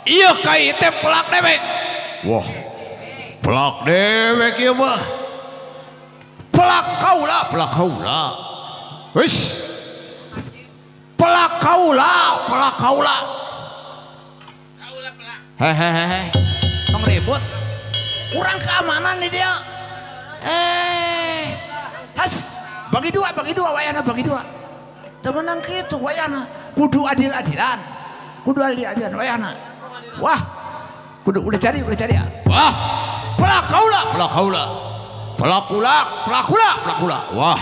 iya kai teh pelak dewek. Wah, pelak dewek ieu mah. Pelak kaula, pelak kaula. Wis. Pelak kaula, pelak kaula. Hehehe. Tong ribut. Kurang keamanan nih dia. Eh. Has, bagi dua, bagi dua wayana bagi dua. Temenan gitu wayana. Kudu adil-adilan. Kudu ali adian wayana. Wah kudu udah cari udah cari ya? Wah. Pelakula pelakula pelakula pelakula pelakula wah.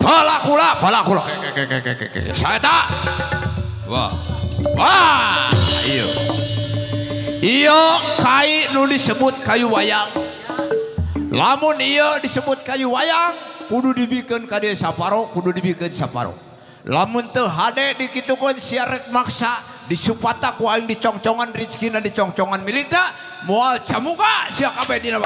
Pelakula pelakula ke ke ke ke ke ke ke. Saya tak. Wah. Wah. Iyo Iyo kai nu disebut kayu wayang. Lamun iyo disebut kayu wayang kudu dibikin kade saparo kudu dibikin saparo lamun teu hade dikitukeun siaret maksa disupata ku aing dicongcongan rezekina dicongcongan milita moal camuka sia kabeh dina.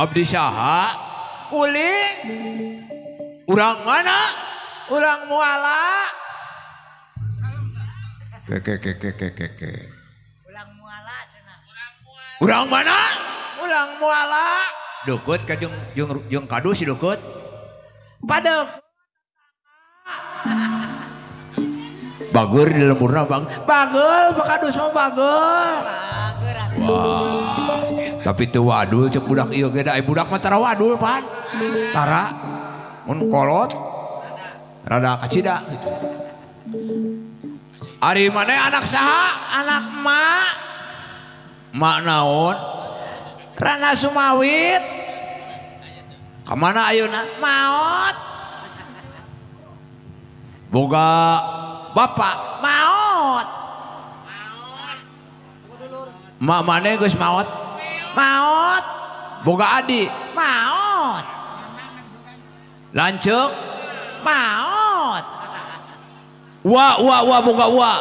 Abdi Syaha Uling urang mana urang muala keke keke keke ke. urang muala urang mana urang muala dukut ka jeung jeung jeung kadu si dukut padahal Bagur di lemburna bang. Bagel, bakadus mah bagel. Bagel. Wah. Wow. tapi itu wadul cek budak iya ge da eh, budak mah tara wadul pan. Tara mun kolot. Rada kacida. Gitu Ari mana anak saha? Anak mak. Mak naon? Rana Sumawit. Kemana ayeuna? maot. Boga bapak maot. Mak mana Gus maot? maut boga Adi. Maut lanceuk maut wa wa wa boga wa.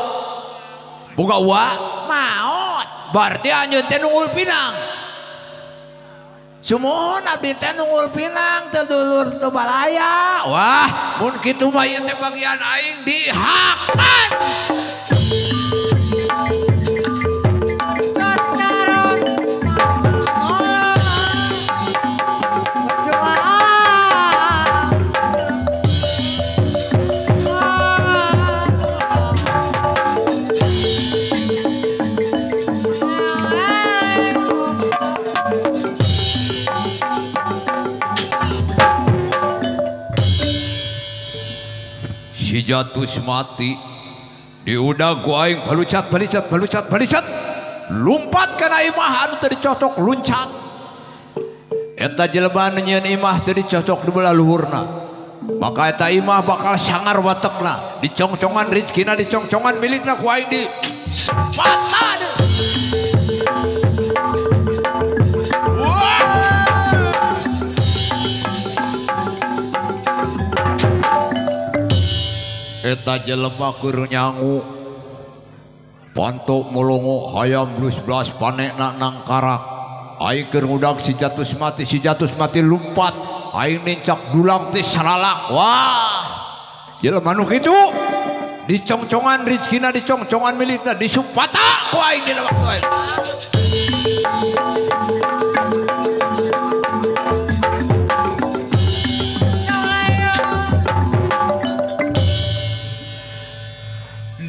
Boga wa. Maut berarti anjeun teh nunggul pinang. Sumuhun abdi teh nunggul pinang teu dulur teu balaya. Wah, mun kitu mah ieu teh bagian aing dihakan. jatuh mati diudag ku aing balucat balucat balucat balucat lumpat kana imah anu teu dicocok luncat. Eta jelema nyeun imah teu dicocok di belah luhurna. Maka eta imah bakal sangar watekna. Dicongcongan rizkina dicongcongan milikna ku aing di mata eta jelema keur nyangu. Pantuk mulungu hayam blus belas panekna nangkarak aing keur ngudag si jatus mati si jatus mati lumpat. Aing nincak dulang teh salalak. Wah! Jelema nu kitu. Dicongcongan rizkina dicongcongan milikna disupata ku aing jelema.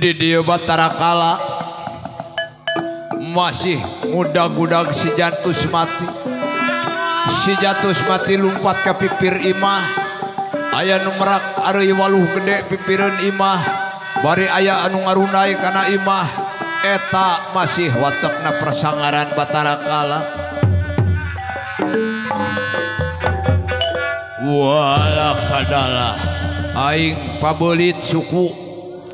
di dia Batara kala masih mudah-gudang si jantus mati. Si jantus mati lumpat ke pipir imah. Ayah numerak ari waluh gede pipireun imah. Bari ayah anu ngarunai kana imah. Eta masih watekna persangaran Batara kala wala kadalah aing pabelit suku.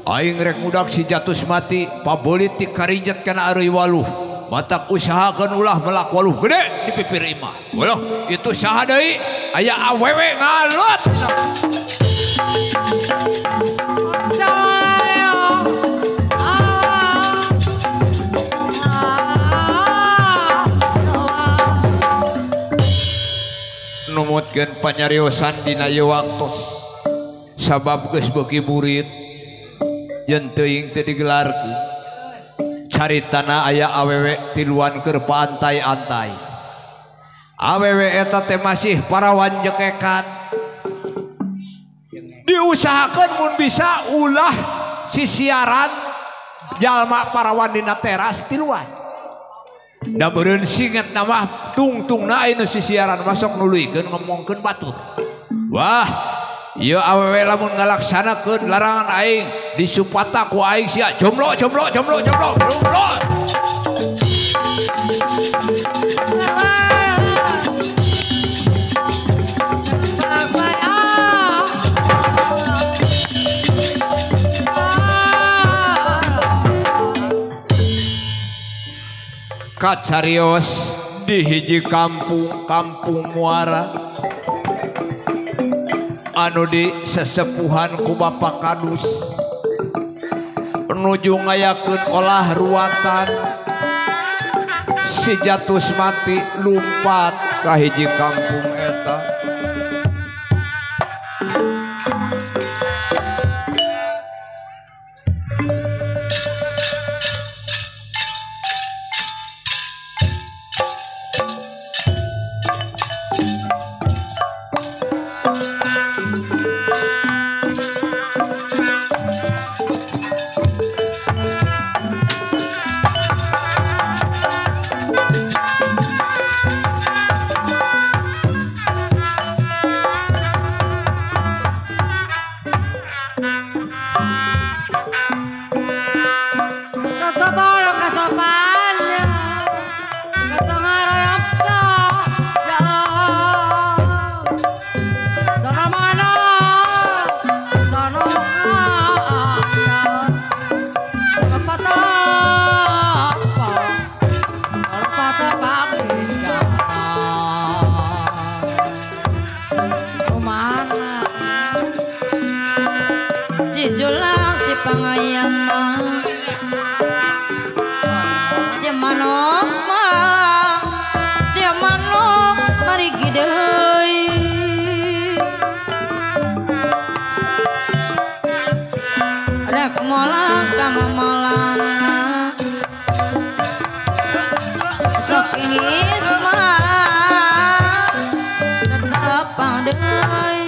Aing rek mudak si jatus mati pabolitik karijat kana ari waluh. Matak usahakeun ulah melak waluh gede di pipir imah waluh itu saha deui? Aya awewe ngalut numutkeun panyariosan dina ieu waktos sabab geus beuki murid. yenteing teuing digelarku cari tanah ayah awewe tiluan keur pantai-antai. Awewe eta teh masih parawan jekekan. Diusahakan mun bisa ulah si siaran jalma parawan dina teras tiluan. Da beureun singet nama tungtung na anu si siaran masuk nuluykeun ngomongkeun batur. Wah Ya awewe lamun ngalaksanakeun larangan aing disupata ku aing sia. Jomblo jomblo jomblo jomblo jomblo. Kacarios di hiji kampung kampung muara. anu di sesepuhan ku Bapak Kadus. Menuju ngayakeun olah ruatan. Si jatus mati lumpat ka hiji kampung eta. I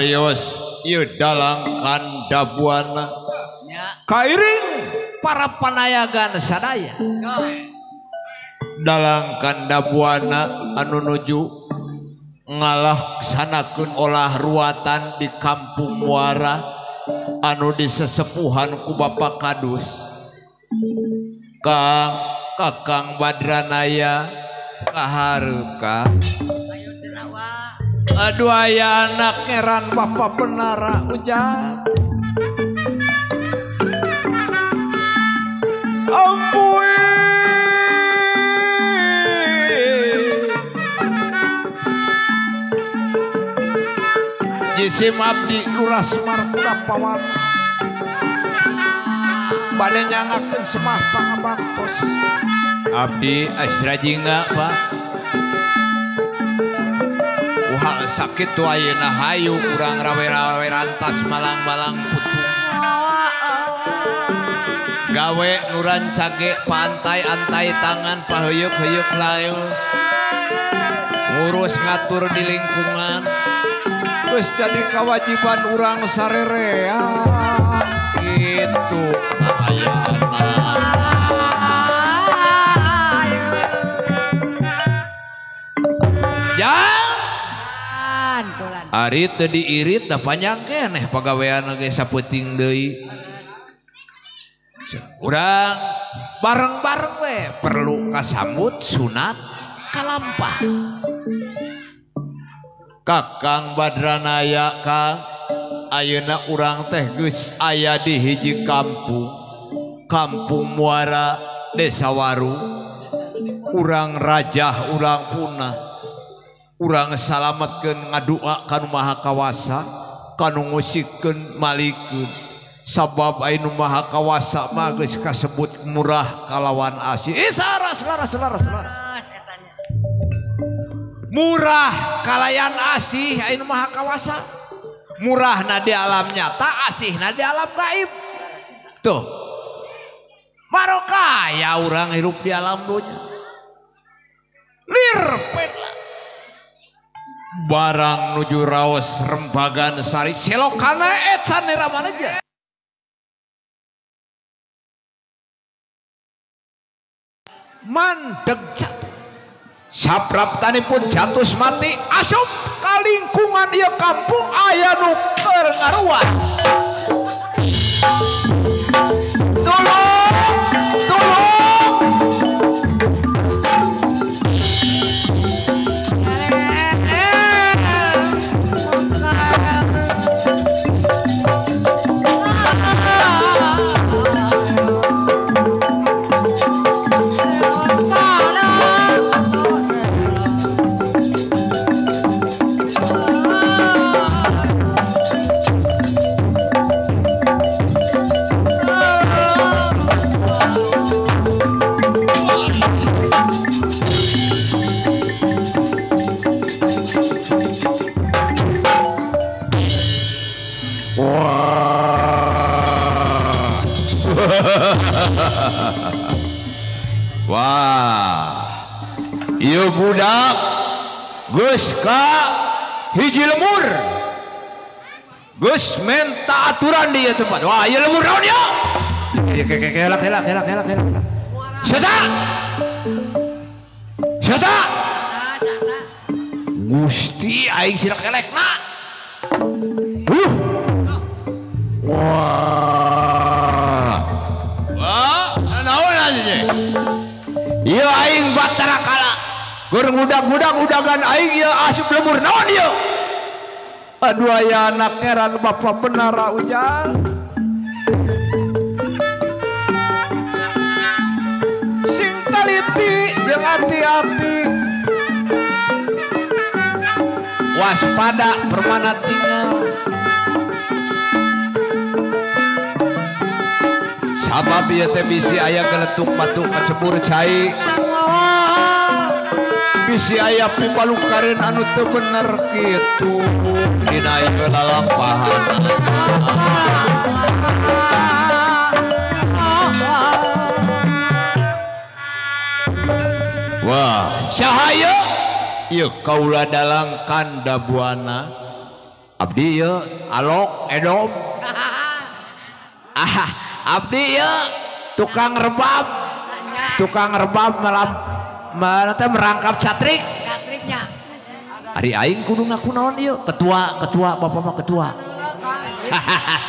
nyarios ieu dalang kandabuana kairing para panayagan sadaya. Dalang kandabuana anu nuju ngalaksanakan olah ruatan di kampung muara anu disesepuhan ku Bapak Kadus. Kang Kakang Badranaya Kaharuka aduh ayah anak ngeran papa benara hujan. Ampun Jisim Abdi Luras Markuda Pawan. Badai nyangakin semah pangabaktos Abdi Astra Jingga Pak. hal sakit Wauna Hayu kurang rawerawerantas Malang-malang putu gawe nuran cage pantai antai tangan pahuyuk-huyuk layu ngurus ngatur di lingkungan. Terus jadi kewajiban orang sarerea. Gitu. Ari teu diirit da panjang keneh pagawean ge saputing deui. Urang bareng-bareng we perlu kasambut sunat kalampa. Kakang Badranaya ka ayeuna urang teh geus aya di hiji kampung. Kampung Muara Desa Waru. Urang rajah urang punah urang salametkeun ngadua kan maha kawasa kanu ngusikeun malikeun sabab Ainu maha kawasa mah geus kasebut murah kalawan asih. Eh, saras, saras, saras, saras. murah kalayan asih Ainu maha kawasa. Murah na di alam nyata asih na di alam gaib. Tuh. Baru ya orang hidup di alam dunia Lirpet lah. barang nuju Raos rembagan Sari. Selokana eh, etsan aja. Mandeg sapraptani pun jatuh mati asup kalingkungan ia kampung ayah nuker ngaruan kelak kelak kelak kelak kelak Syata Syata Gusti aing sira kelekna Uh Wah Wah naon aja Iya aing batara kala Gur ngudag-ngudag udagan aing ieu asup lembur naon ieu Aduh aya anak heran bapak benara ujang Waspada permana tinggal. Sabab ieu teh bisi aya geletuk batu kacebur cai. Bisi aya pipalukareun anu teu bener kitu dina lalampahan. Wah, sahaya yuk kaula dalang kanda buana abdi yuk alok edom. Ah abdi yuk tukang rebab. Tukang rebab malam mana teh merangkap catrik. Catriknya. Hari aing kudu ngaku naon yuk ketua ketua bapak mah ketua. hahaha